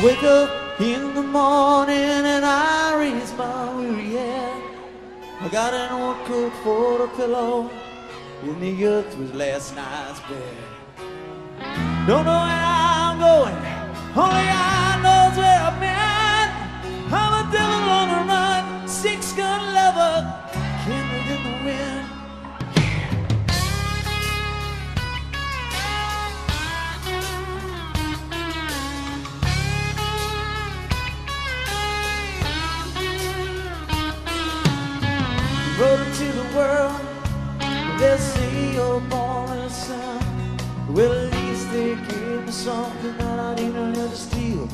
I wake up in the morning and I raise my weary head. I got an old coat for a pillow in the earth was last night's bed. Don't know where I'm going, only I knows where I'm at. I'm a devil on the run, six-gun lover, kindled in the wind. Well, at least they gave me something that I didn't ever steal.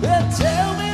They tell me.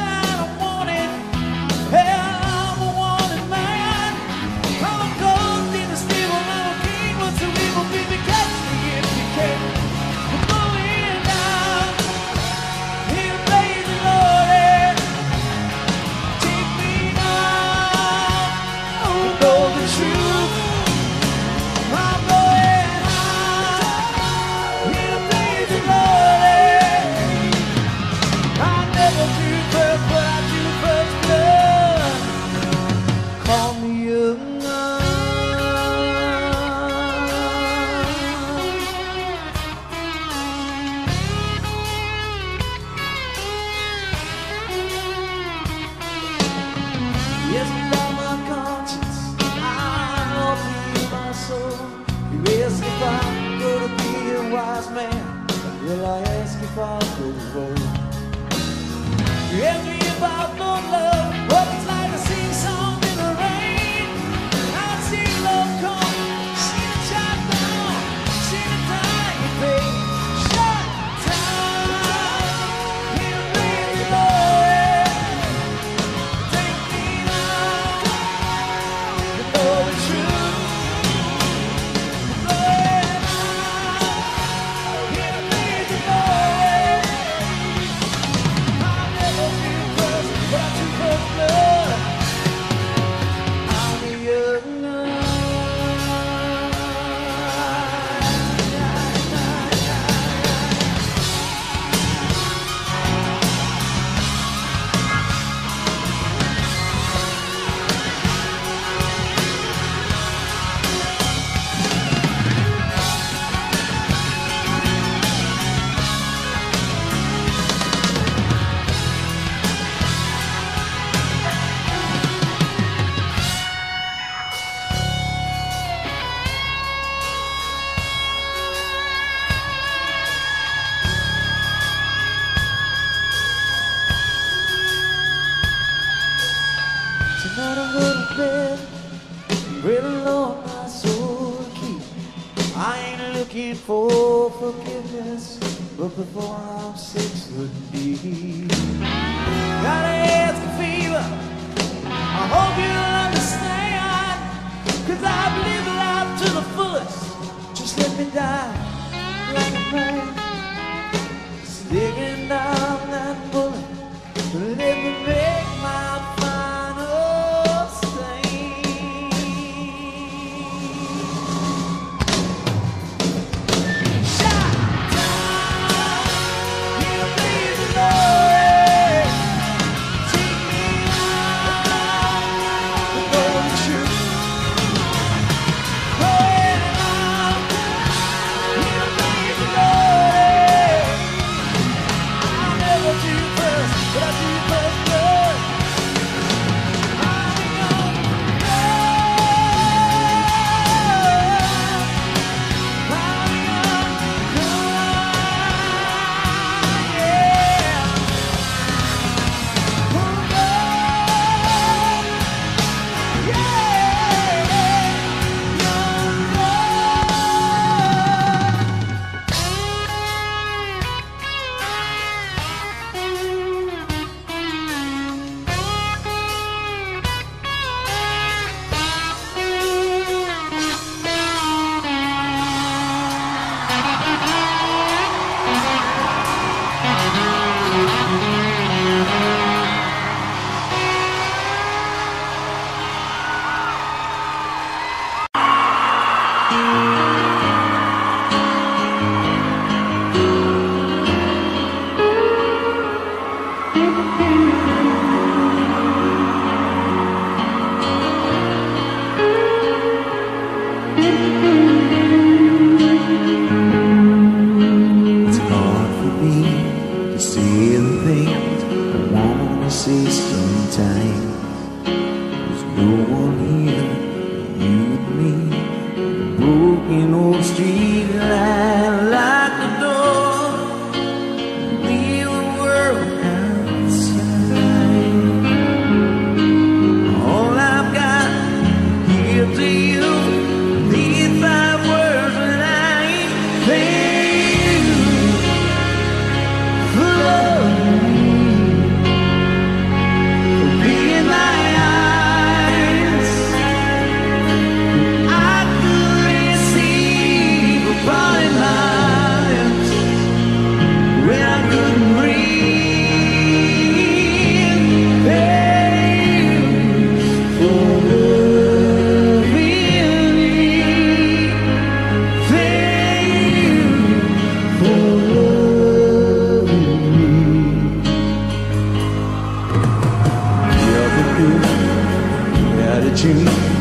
you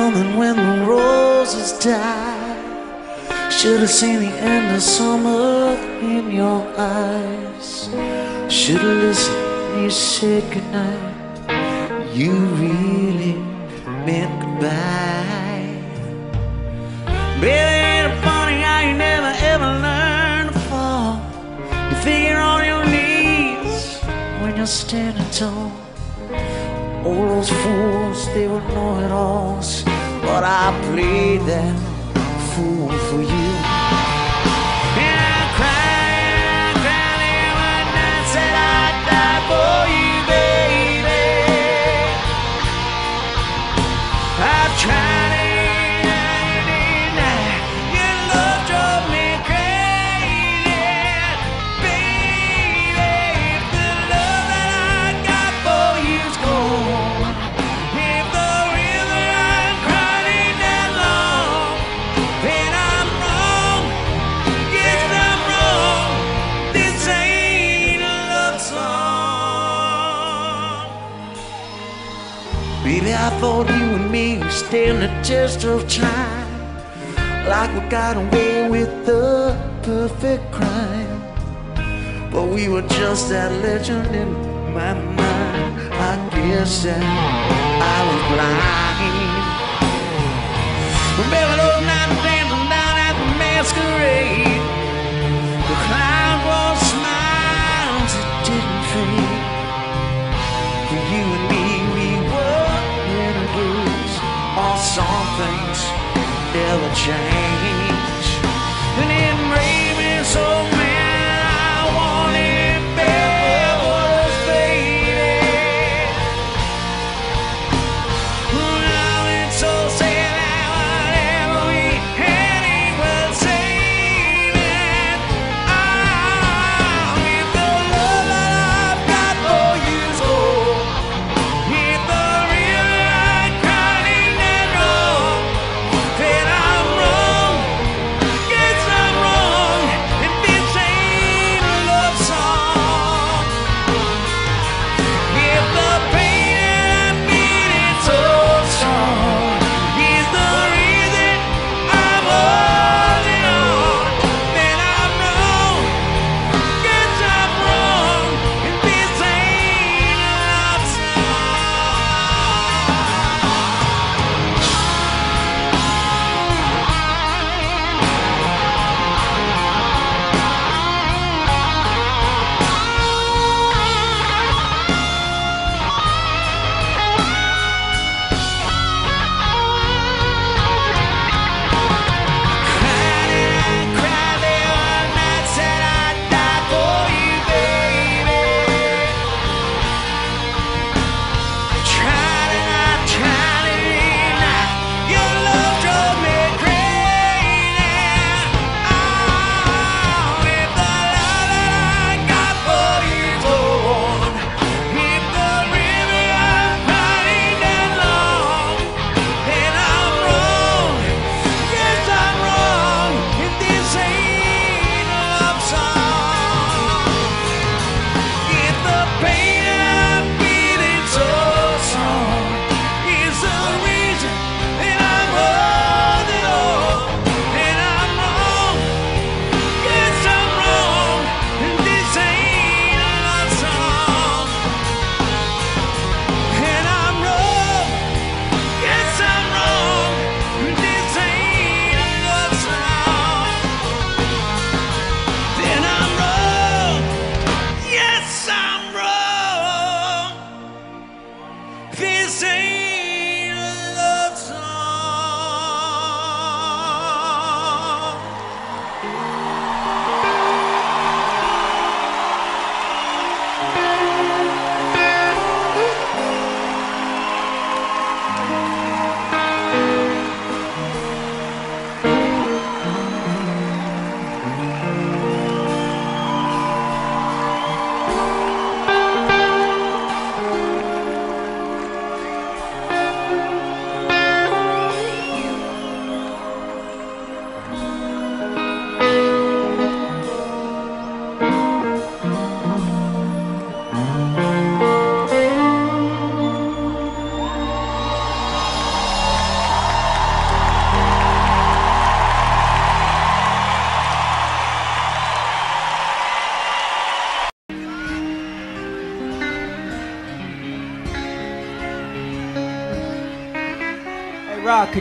coming when the roses die. Should have seen the end of summer in your eyes. Should have listened when you said goodnight. You really meant goodbye. Baby, ain't it funny how you never ever learn to fall? You figure on your knees when you're standing tall. All those fools, they were know-it-alls but I played fui for you. thought you and me would stand a test of time, like we got away with the perfect crime. But we were just that legend in my mind. I guess that I was blind. Remember those nights dancing down at the masquerade. change.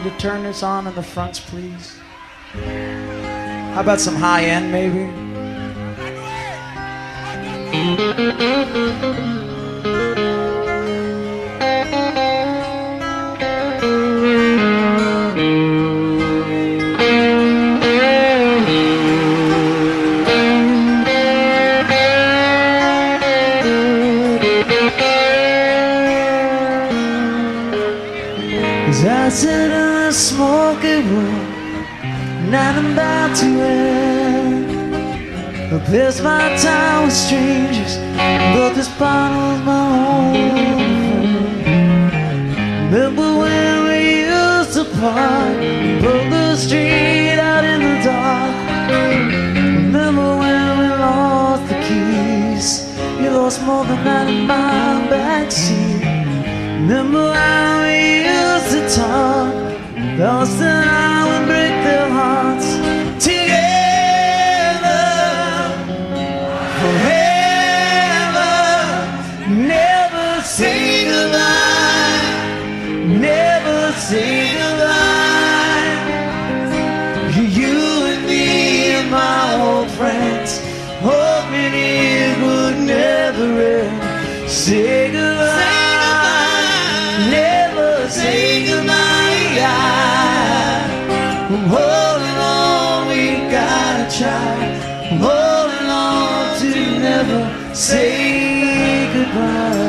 to turn this on in the fronts, please? How about some high end, maybe? Say goodbye.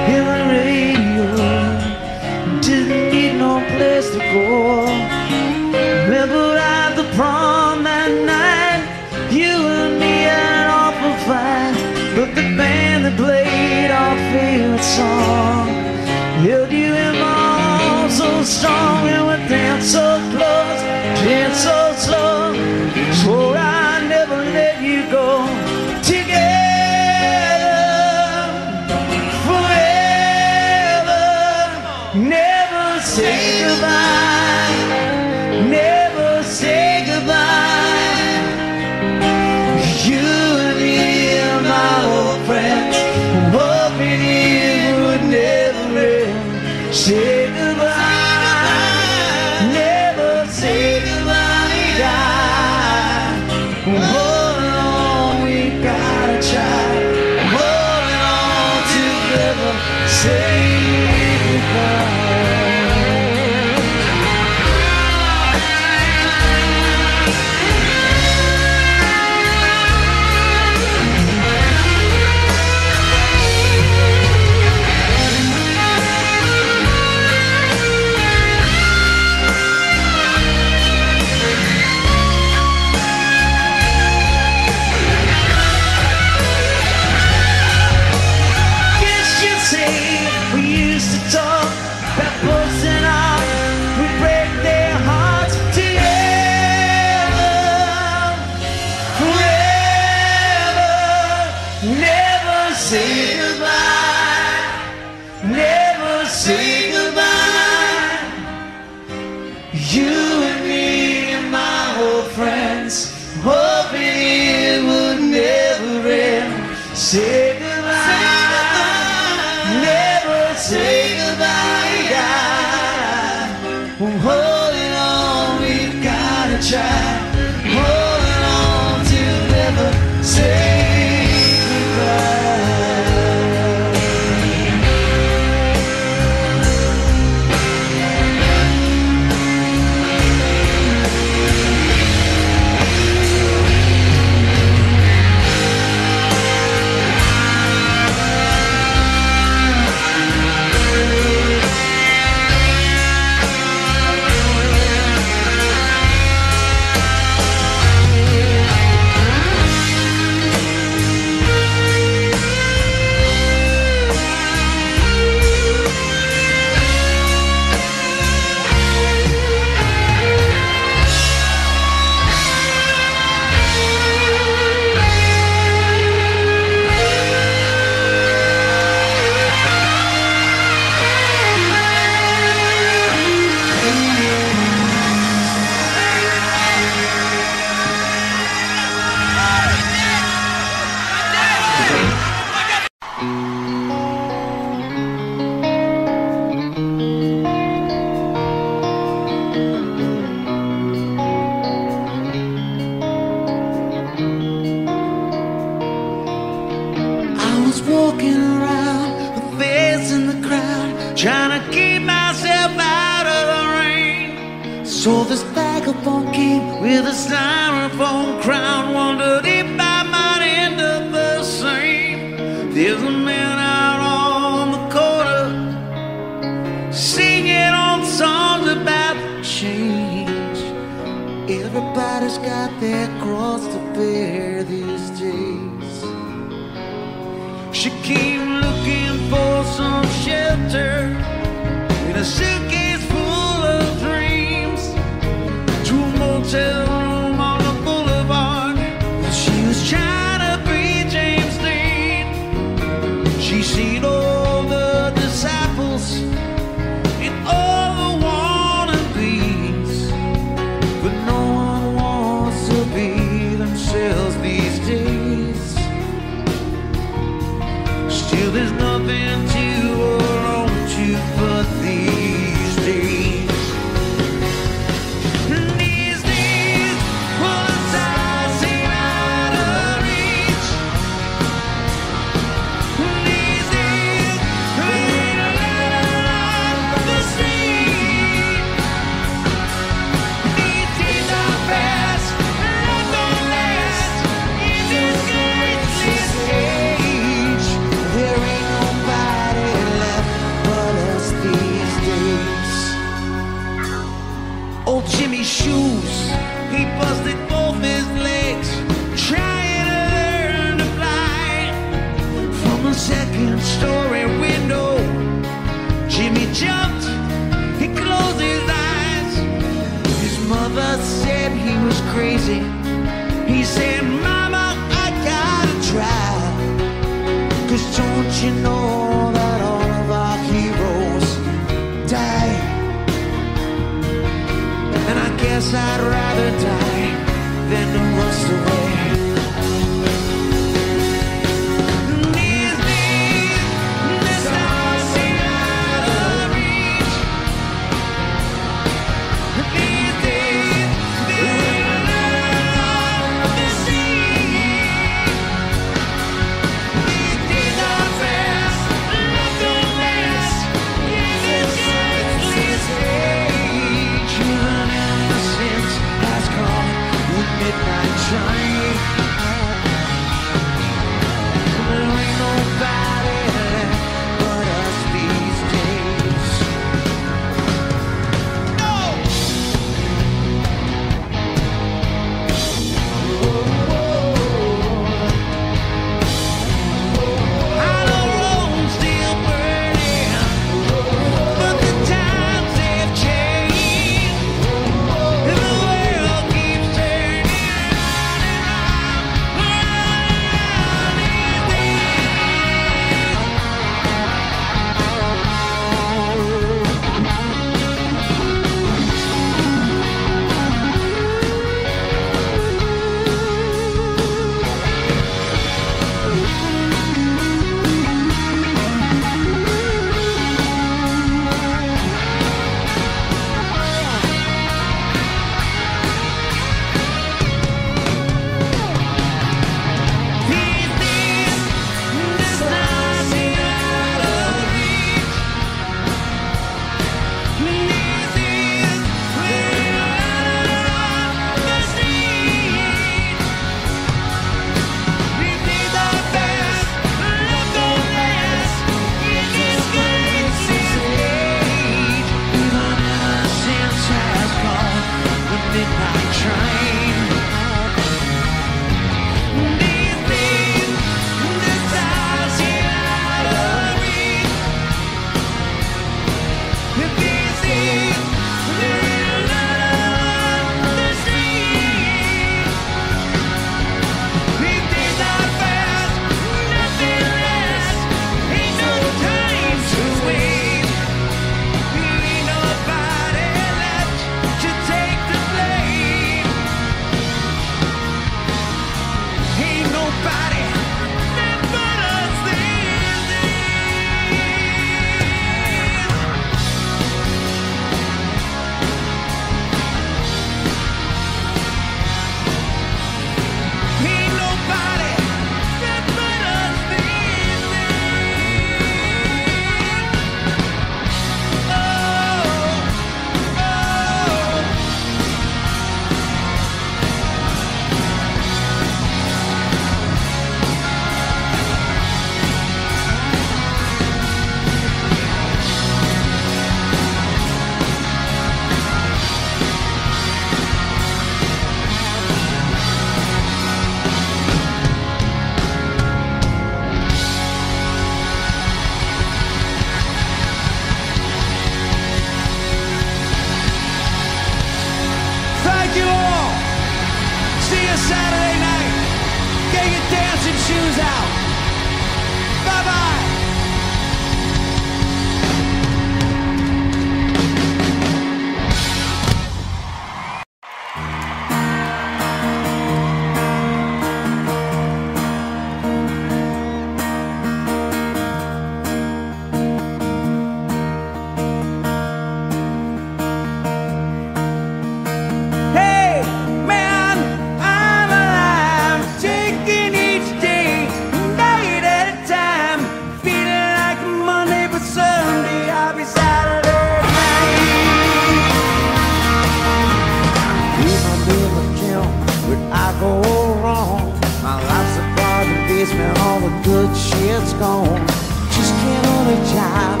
Good shit's gone. Just can't hold a job,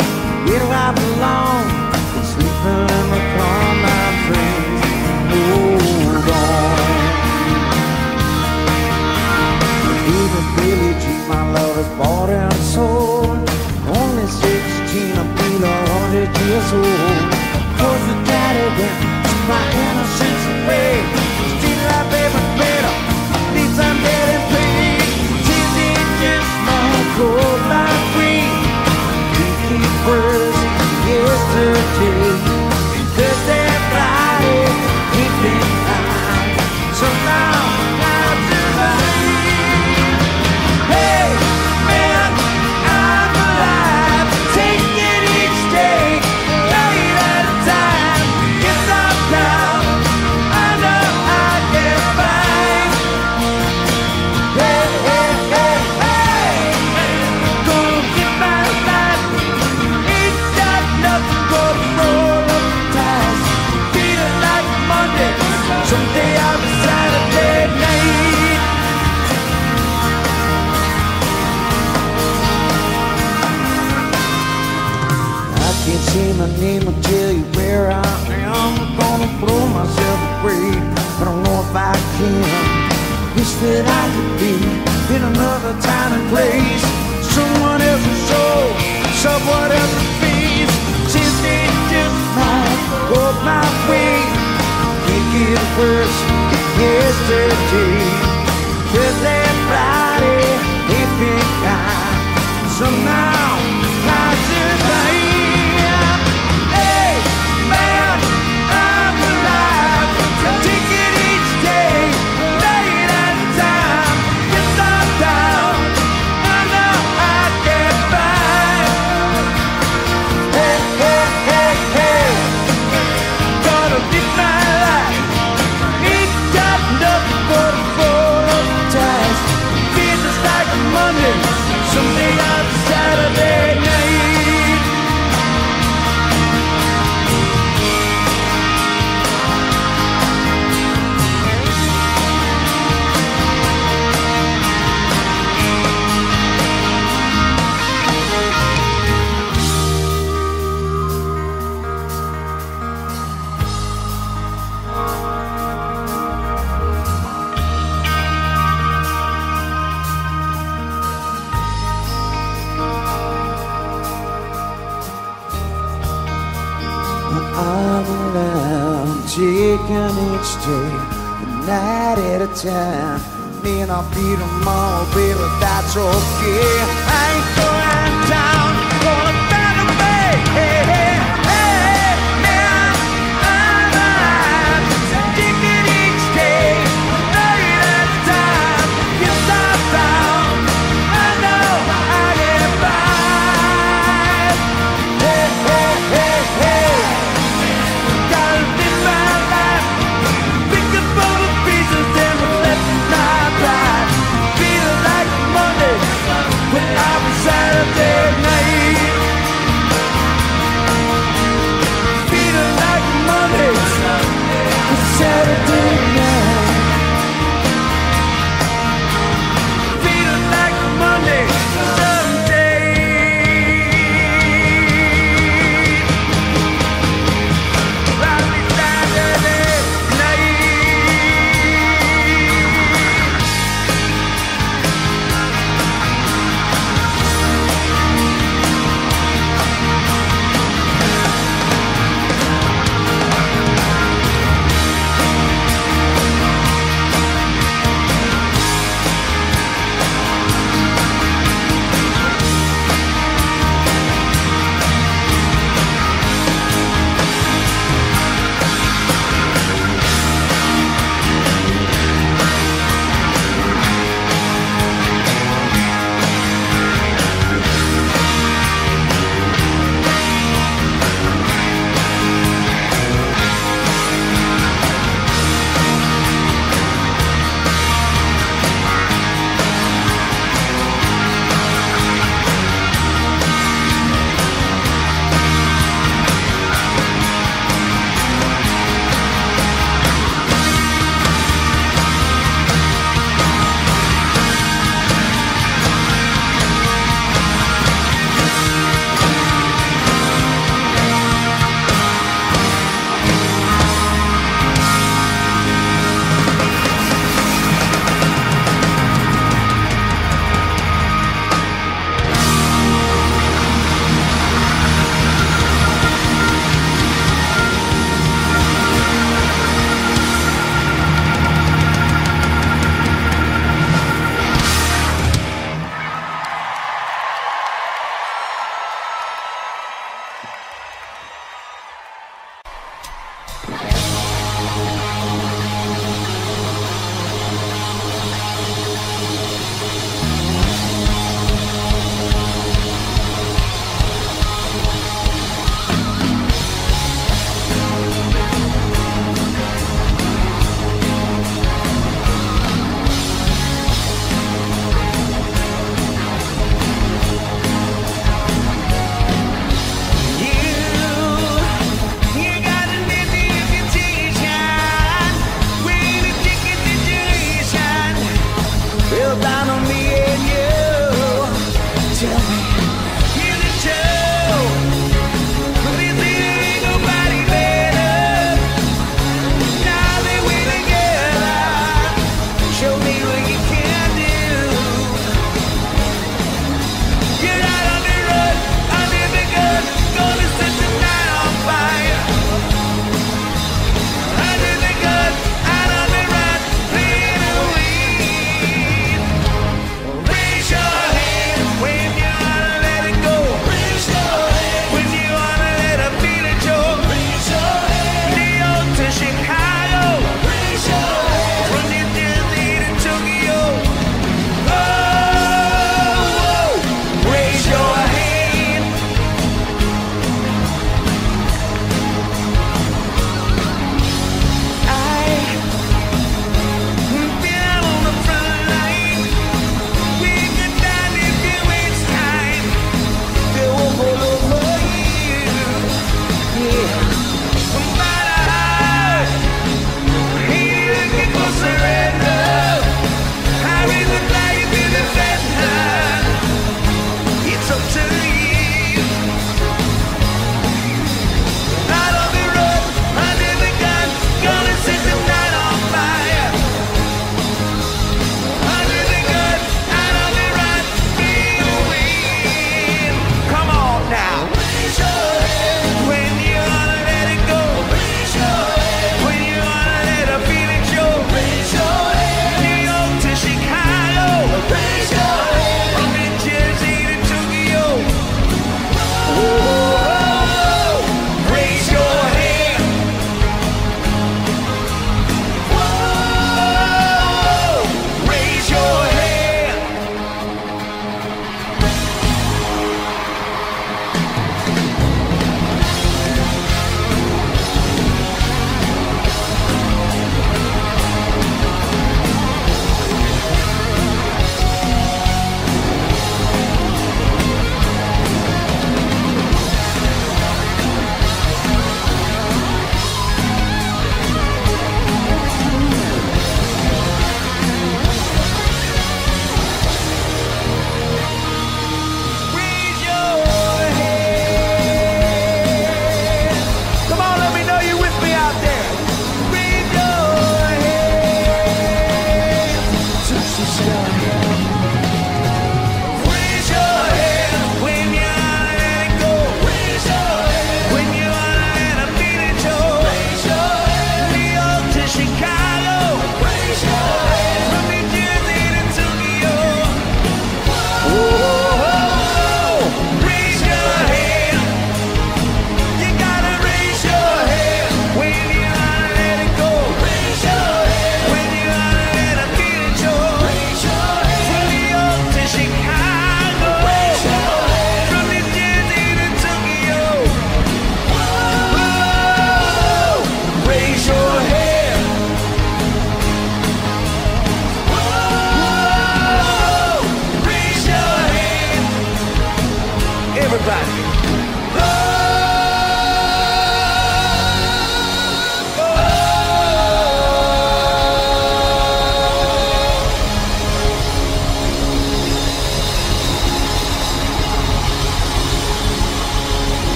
break. I don't know if I can. Wish that I could be in another time and place. Someone else's soul, someone else's face. Since they just might go my way. Make it worse yesterday. Just time May not be tomorrow, baby, that's okay I ain't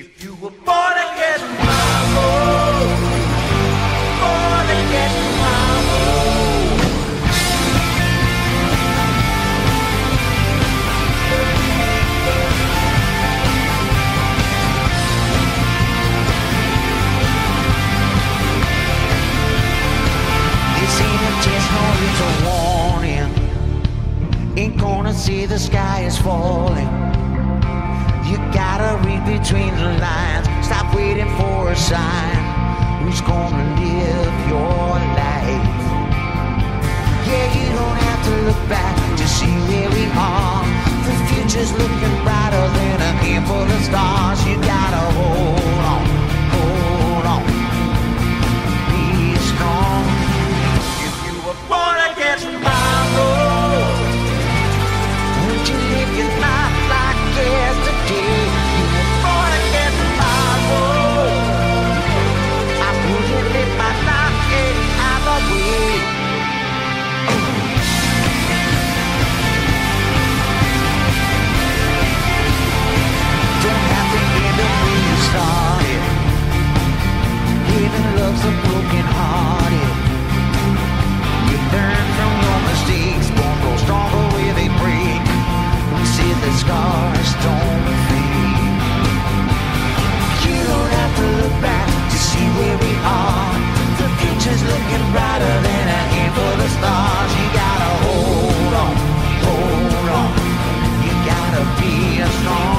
If you were born again, mama, born again. Ain't gonna see the sky is falling between the lines. Stop waiting for a sign. Who's gonna live your life? Yeah, you don't have to look back to see where we are. The future's looking brighter than a handful of stars. You gotta hold on, hold on. Be strong. If you were born against my the scars don't fade. You don't have to look back to see where we are. The future's looking brighter than stars. You gotta hold on, hold on. You gotta be a strong.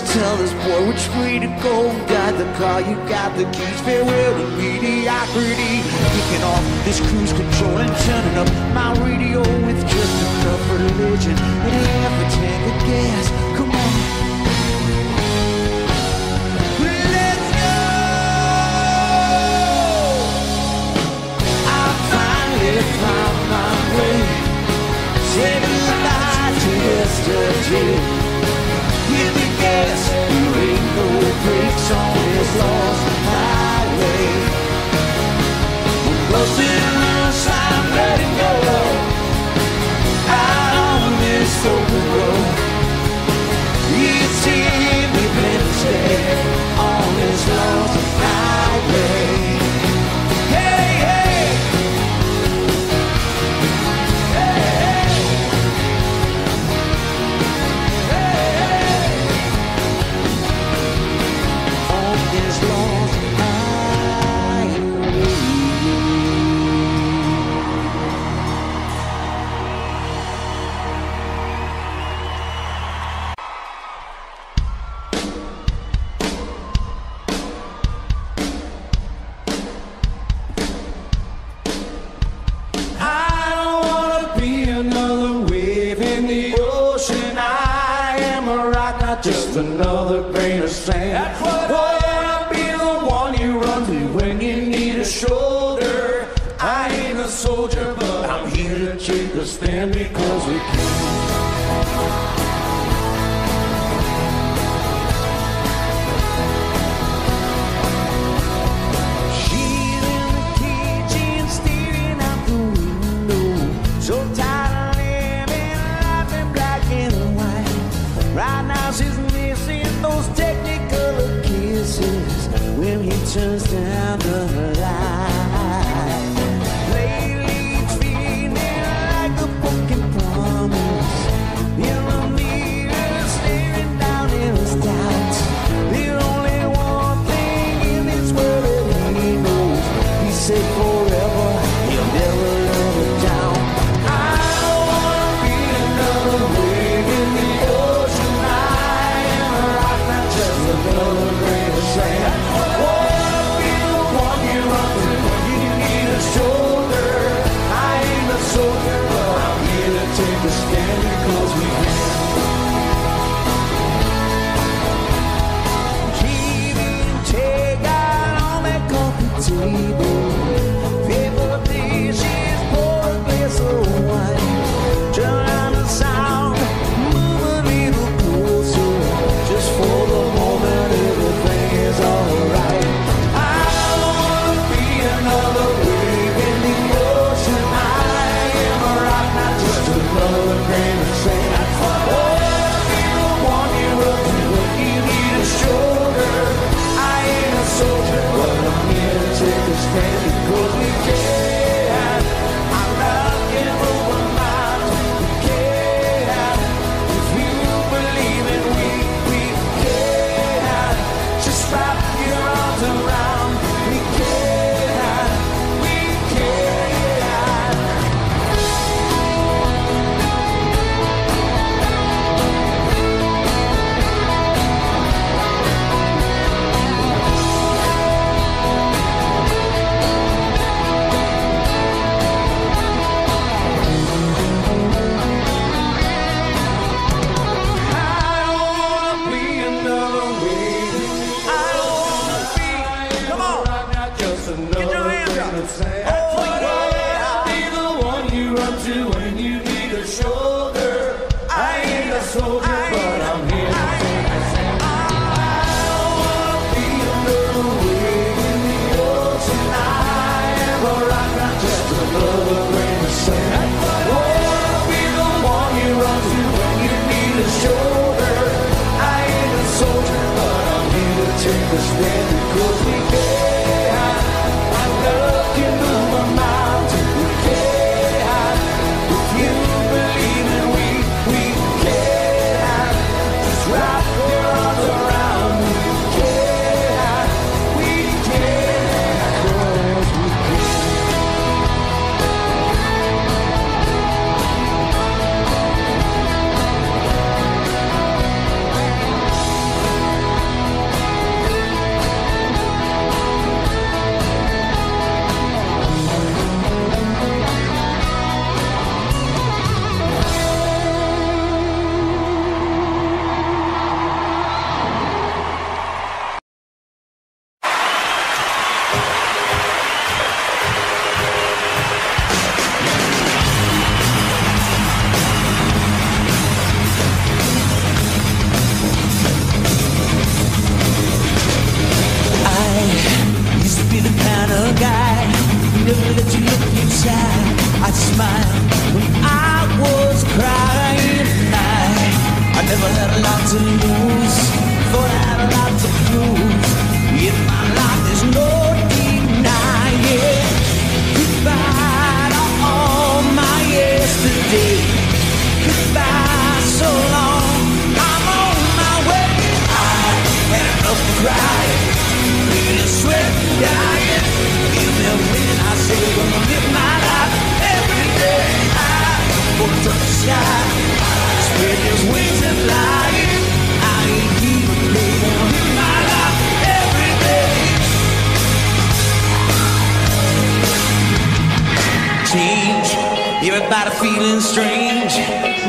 tell this boy which way to go? Got the car, you got the keys, farewell to mediocrity. Kicking off this cruise control and turning up my radio With just enough religion and half a tank of gas. Come on. Found my way, to yesterday gas. You ain't no brakes on this lost highway. We're busting outside, letting go. Out on this open road. You see, we've been on this lost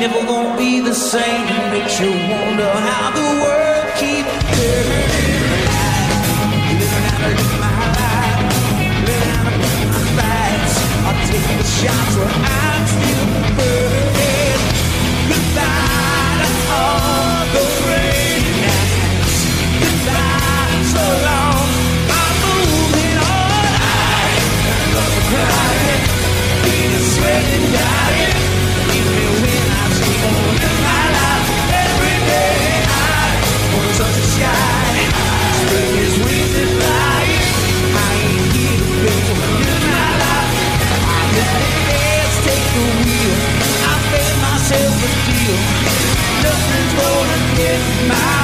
never gonna be the same. Makes you wonder how the world keeps turning. Living out of my life, living out of my fights. I take the shots where I'm still. feel Nothing's gonna get my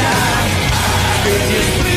sky. If you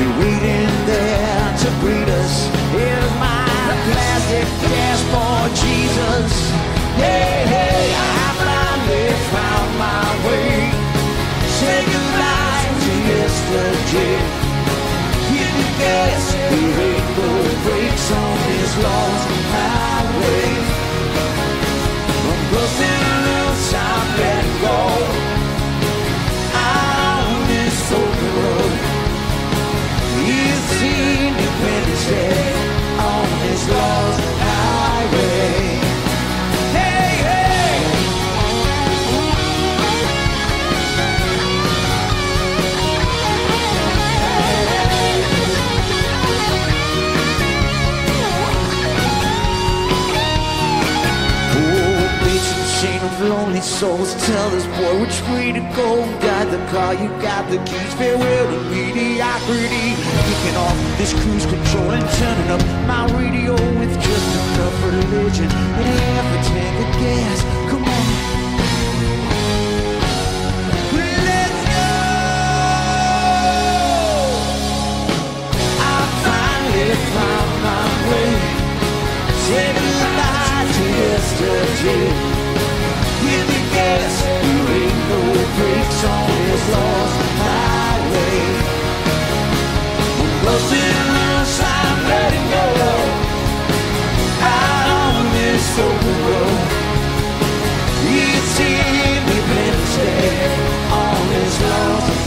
Be waiting there to greet us. Here's my plastic gas for Jesus. Hey, hey, I finally found my way. Say goodbye to yesterday. You can guess the rainbow breaks on this lawn. many souls Tell this boy which way to go. Got the car, you got the keys Farewell to mediocrity. Kicking off this cruise control And turning up. My radio With just enough religion And half a tank of gas. Come on. Found my way, Say goodbye to yesterday gas. There ain't no brakes on this lost highway. I'm busting loose, I'm letting go. Out on this open road. It's here we've been staying on this lost highway.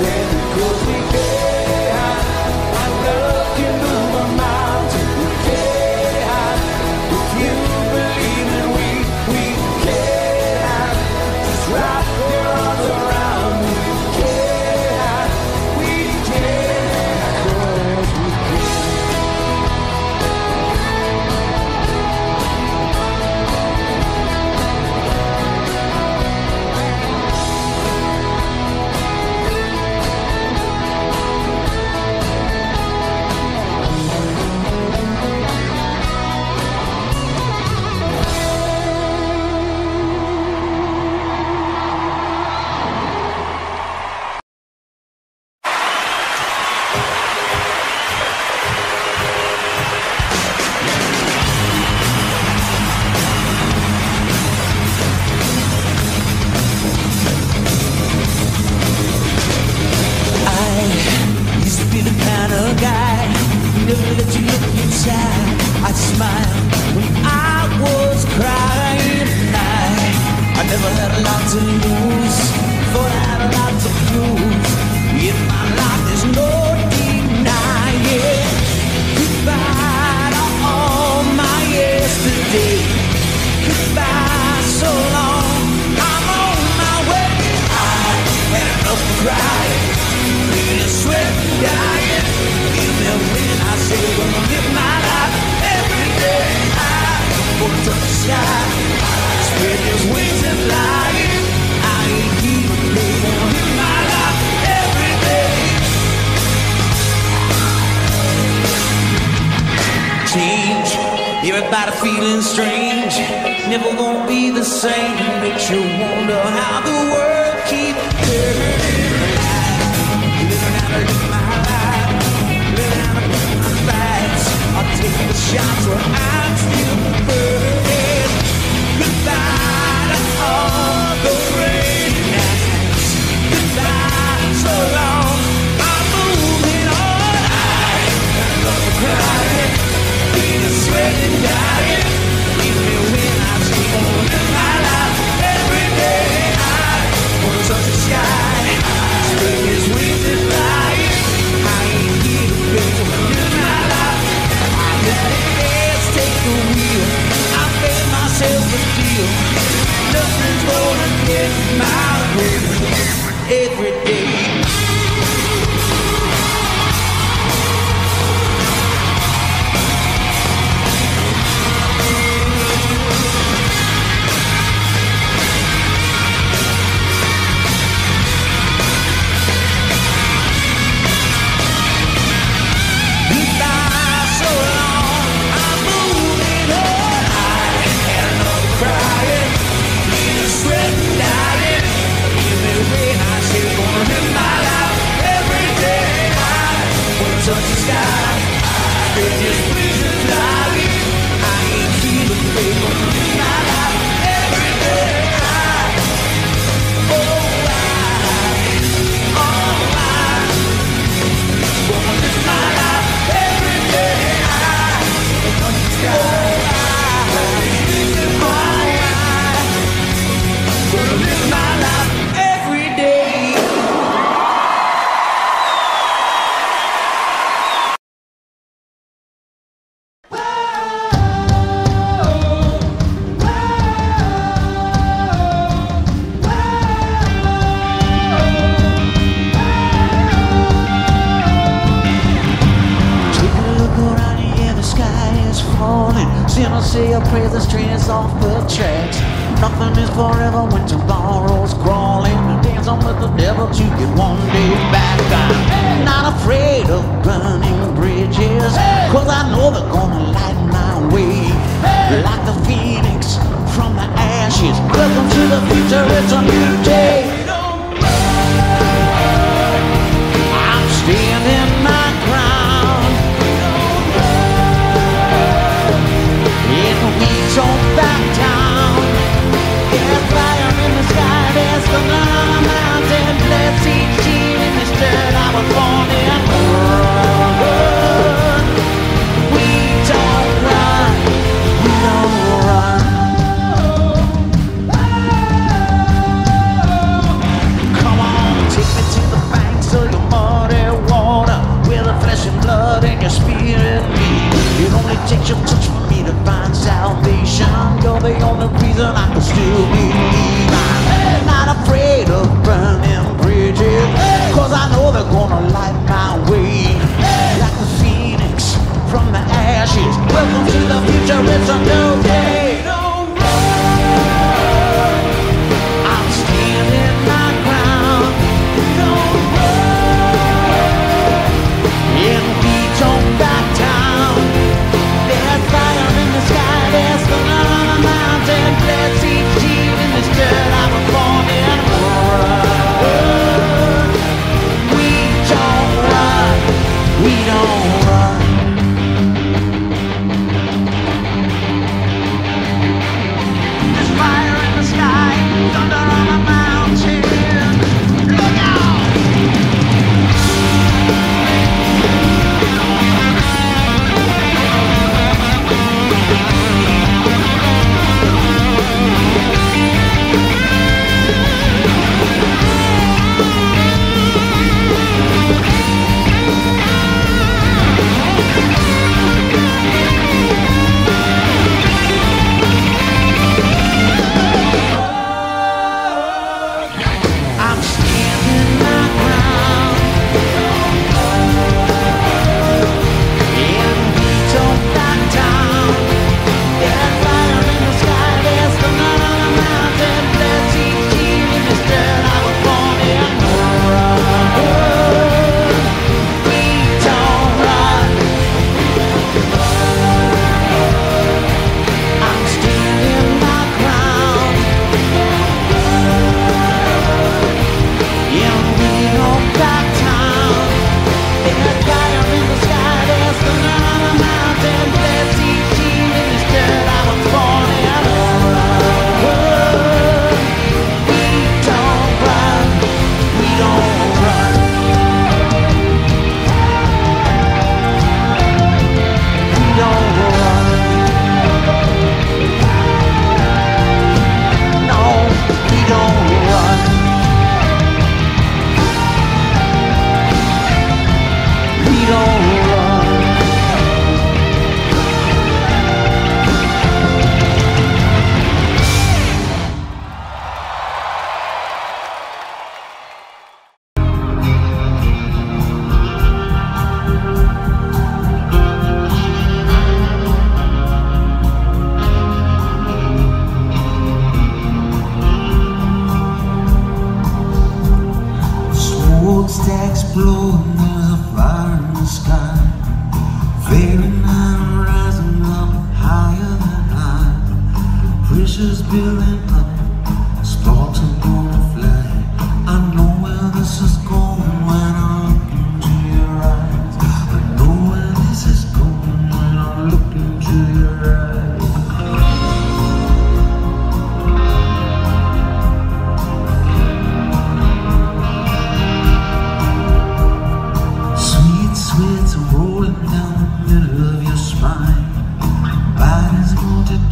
Then got a feeling strange. Never gonna be the same. Makes you wonder how the world keeps turning. Living out of my life, living out of my fights. I take the shots where I'm still burning. Goodbye to all the rainy nights. Goodbye so long. I'm moving on. I love crying, being sweating down. sky. reason I can still believe I'm not afraid of burning bridges. Cause I know they're gonna light my way. Like the phoenix from the ashes. Welcome to the future, it's a new day We don't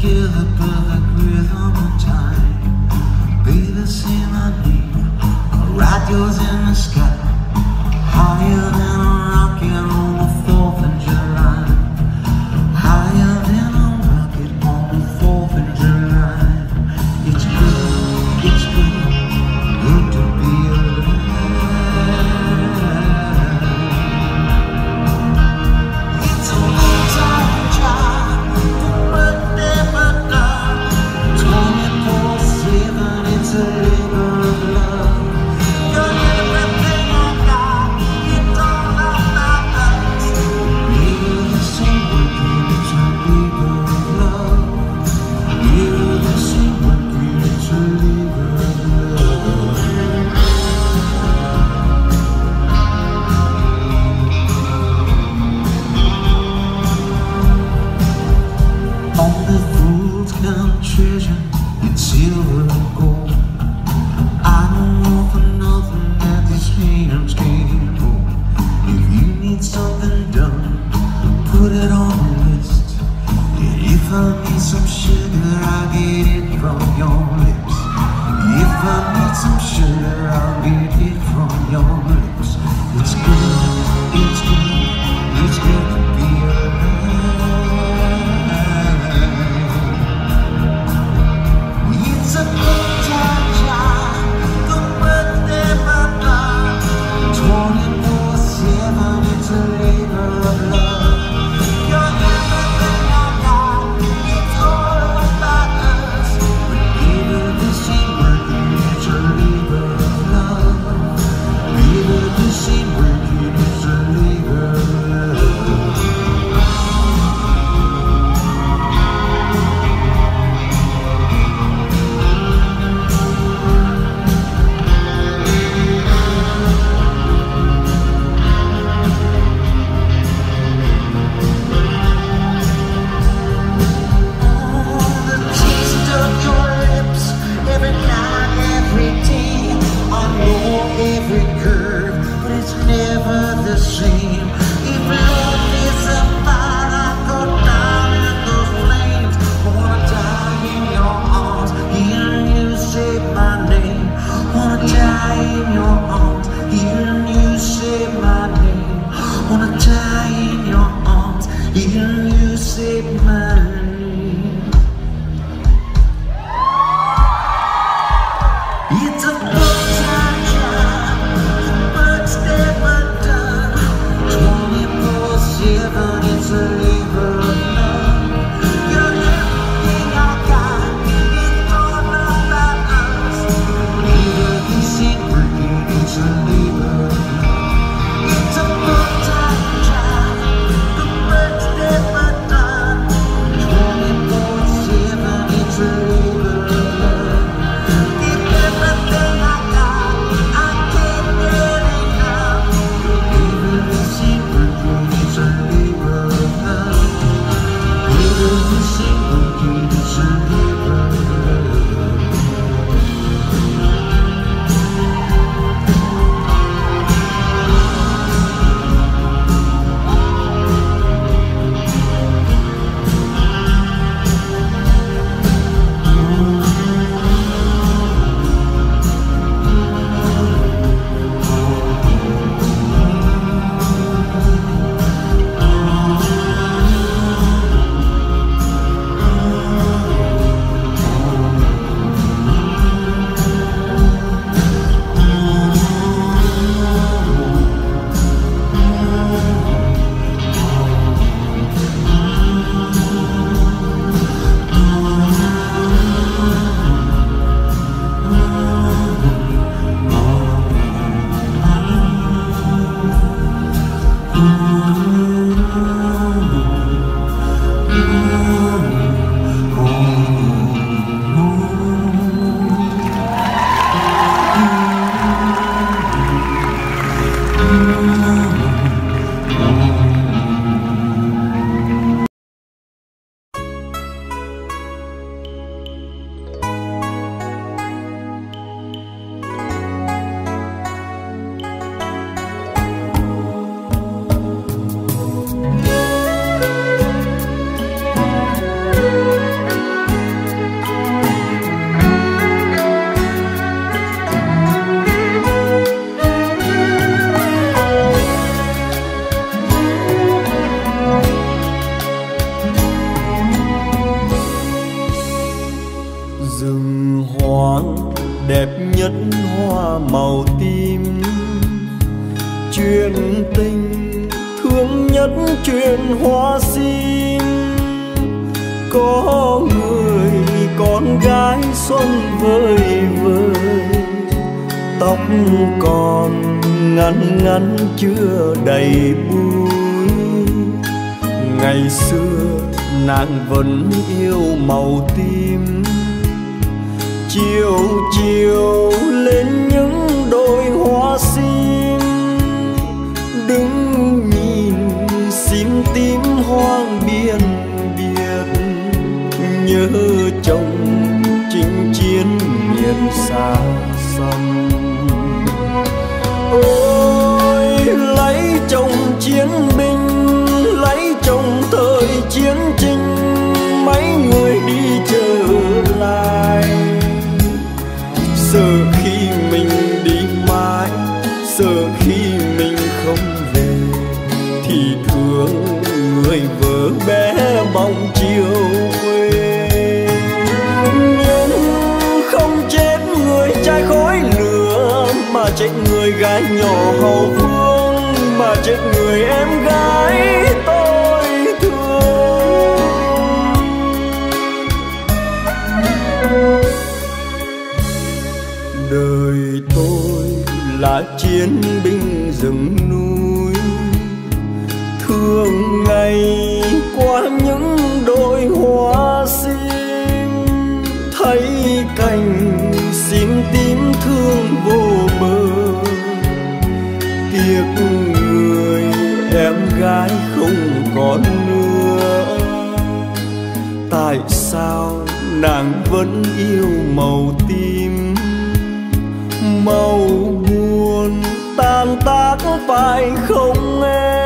you đời tôi là chiến binh rừng núi. Thương ngày qua những đôi hoa sim thấy cành xin tím thương vô bờ. Tiếc người em gái không còn nữa. Tại sao nàng vẫn yêu màu tím? màu buồn tan tác phải không em?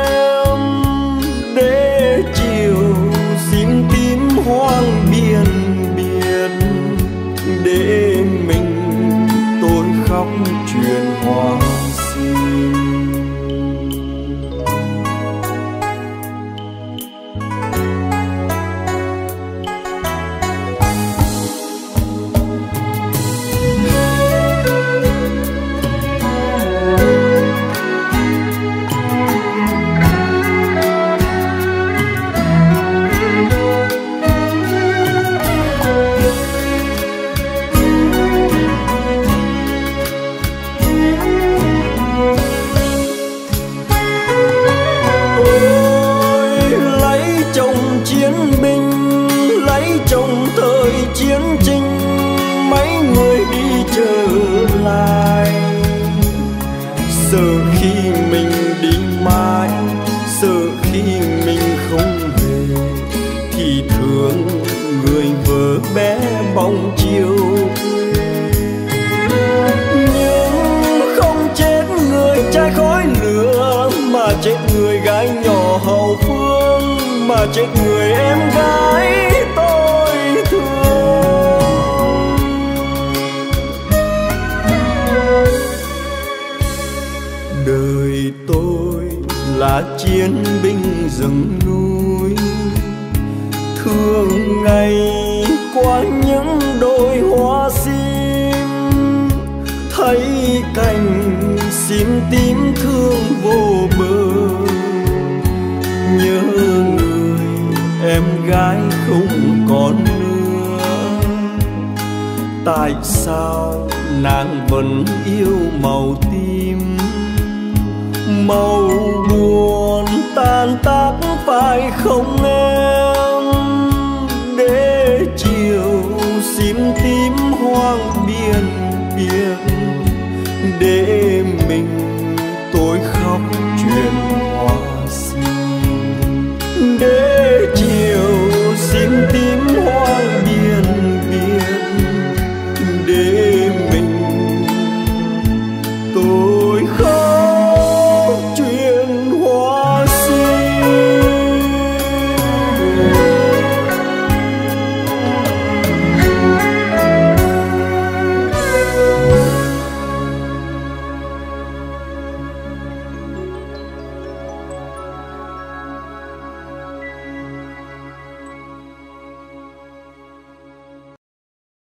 Chiến binh rừng núi. Thương ngày qua những đôi hoa sim, thấy cành sim tím thương vô bờ. Nhớ người em gái không còn nữa. Tại sao nàng vẫn yêu màu tím màu buồn tan tác phải không em? Để chiều xin tím hoang biển biệt để